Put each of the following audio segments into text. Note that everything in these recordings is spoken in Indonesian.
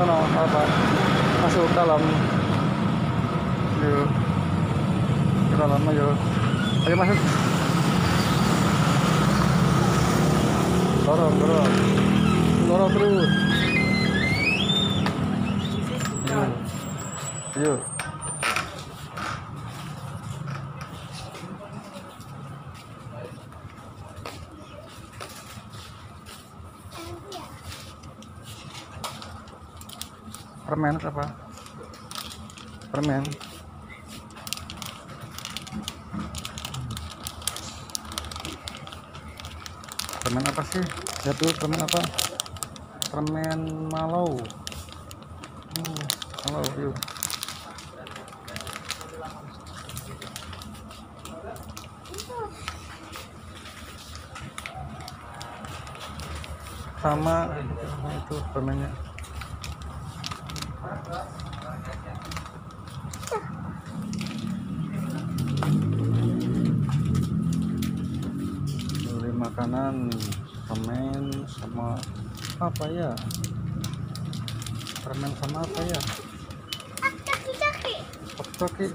sono apa masuk dalam yuk ke dalam ayo ayo masuk dorong dorong dorong terus yuk yuk permen apa? Permen. Permen apa sih? Lihat dulu permen apa? Permen malau. Hmm, malau yuk. Sama itu permennya beli makanan permen sama apa ya? Permen sama apa ya? Kopi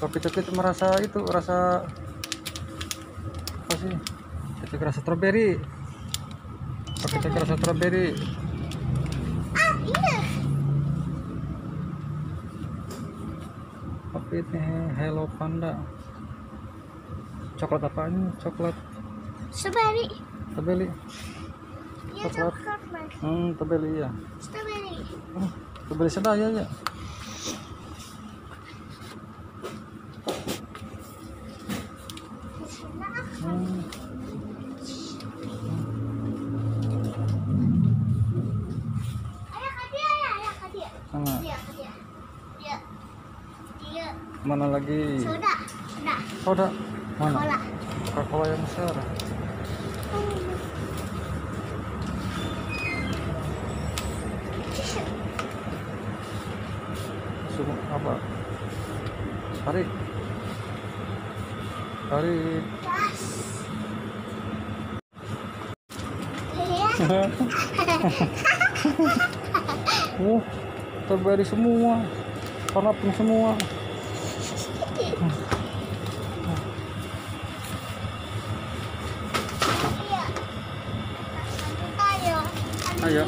kopi kopi itu merasa itu rasa apa sih? Kopi rasa strawberry. Kopi kopi rasa strawberry Ah, iya. Kopi ini Hello Panda. Coklat apa ini? Coklat. Strawberry. strawberry. Iya, Coklat. coklat, hmm strawberry ya Strawberry. oh, strawberry sedaya ya mana lagi Soda. Soda. soda mana Cola. Yang besar Suruh apa tarik tarik. Iya. uh terbaik semua warna pink semua. Ayo.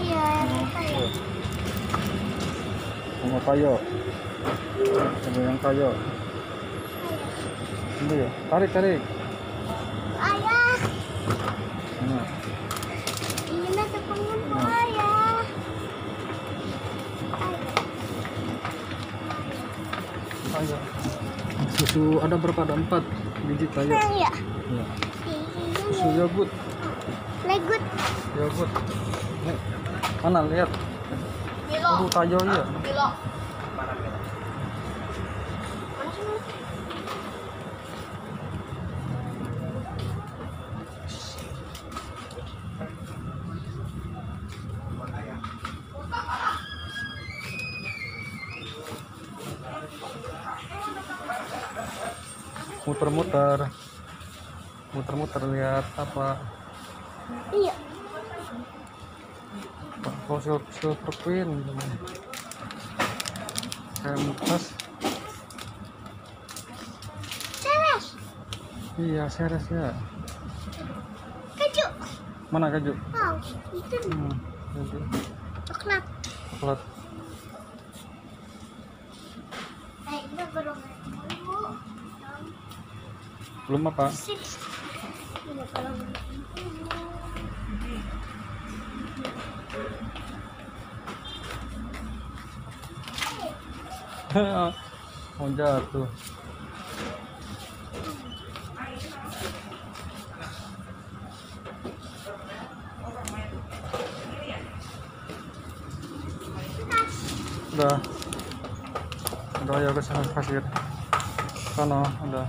Sama kayo sama yang kayo ini ya tarik tarik Ayah. nah, susu ada berapa ada empat biji Ayah. ya. susu Ini. yogurt Legut. yogurt Nih, mana lihat Bilo. kayo ya Bilo. Muter-muter muter-muter lihat apa Iya. fosil silver queen Kempas Ceres. iya seres ya Keju. mana kaju Wow. Itu hmm, kaju. coklat. coklat belum apa? Mau jatuh. Udah. Udah ya ke sana pasir. Sana udah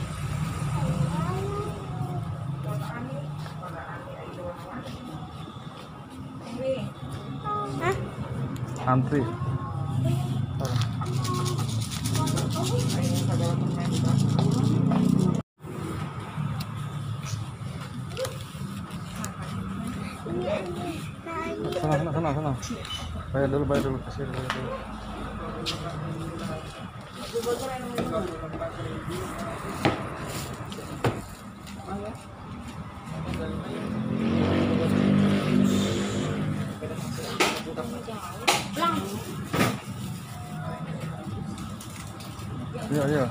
Ini. Sana sana sana sana. Bayar dulu bayar dulu kasir bayar dulu. Iya iya.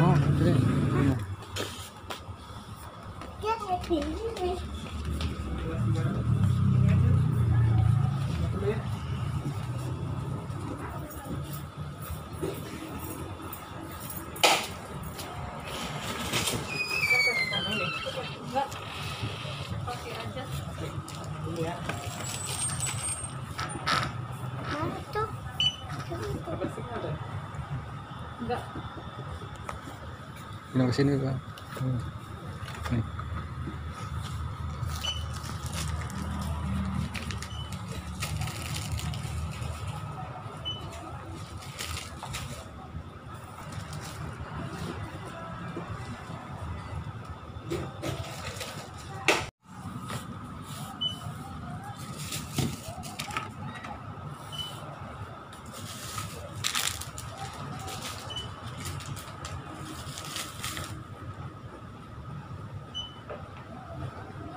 Oh, sini. Sini. Dia happy ini. Mana Pindah ke sini, Pak. Hmm.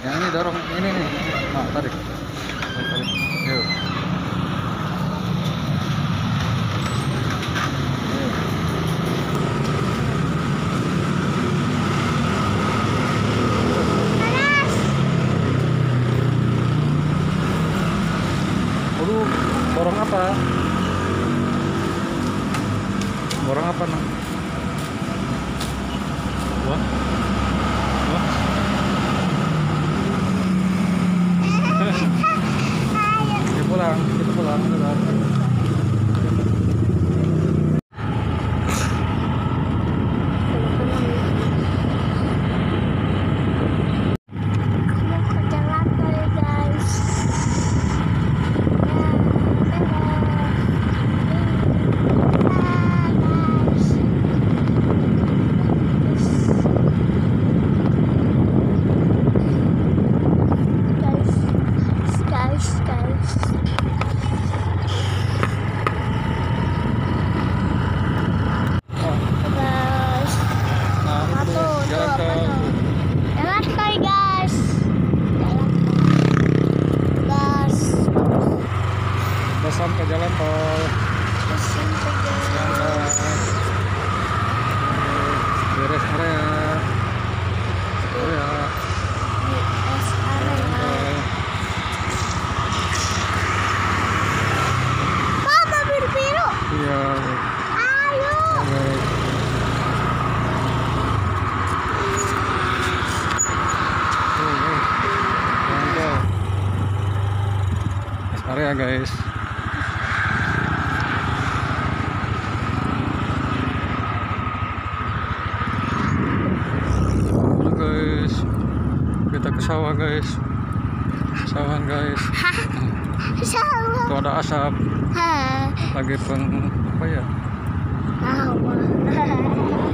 Yang ini dorong ini nih. Nah, tarik. Tarik. Yuk. Apa? Borong apa, nak? Wah. Wah. Kita pulang, kita pulang. Dadah. Mau ke jalan kali guys. Ya, dadah. Dadah, guys. Guys, guys, guys. Oh, Guys, nah, ini Apa dulu. tuh? Jalan Tuh, ke apa tuh? jalan kali guys. Jalan. Gas. Sampai jalan tol. Terus sampai jalan. Jalan tol. Beres area. Area. Di rest area. Oh, mobil biru. Iya. Ayo. Oke. Tuh, tuh. Jalan tol. Rest area guys. Halo guys. Kita ke sawah guys. Sawahan guys. Sama. Tuh ada asap. Lagi peng apa ya? Tahu.